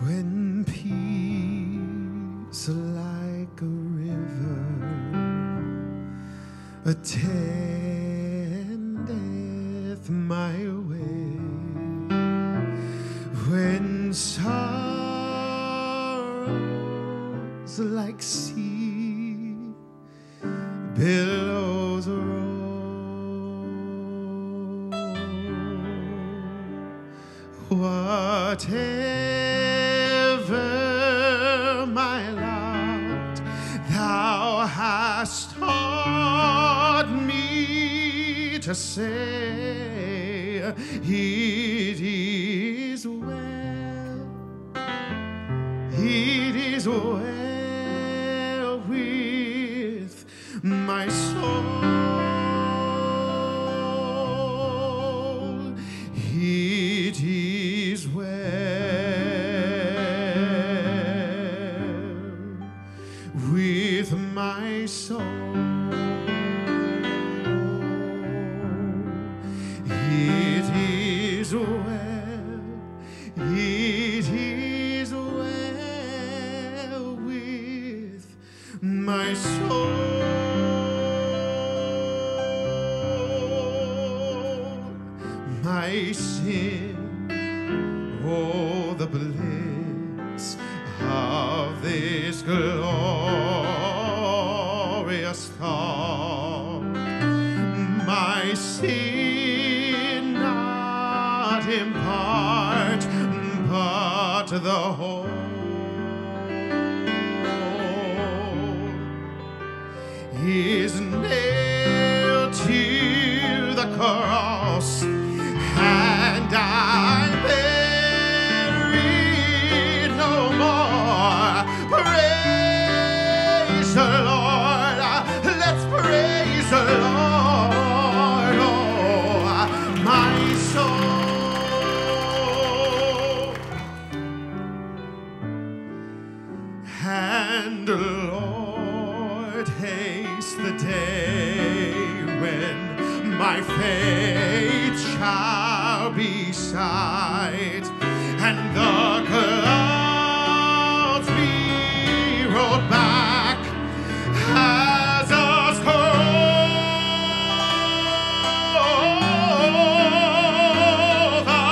When peace like a river attendeth my way, when sorrows like sea billows roll, hast taught me to say, it is well. It is well soul. It is well. It is well with my soul. My sin, oh, the bliss of this glorious my sin not impart, but the whole. Is nailed to the cross, and I it no more. Praise the Lord. Haste the day when my fate shall be sight, and the clouds be rolled back as a scroll. The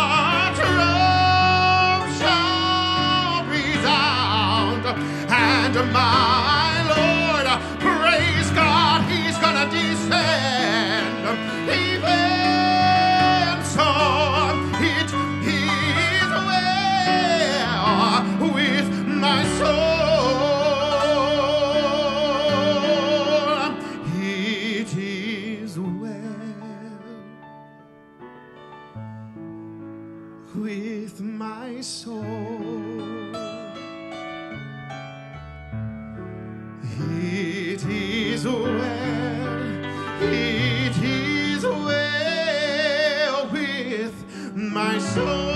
trump shall resound, and my with my soul. It is well, it is well with my soul.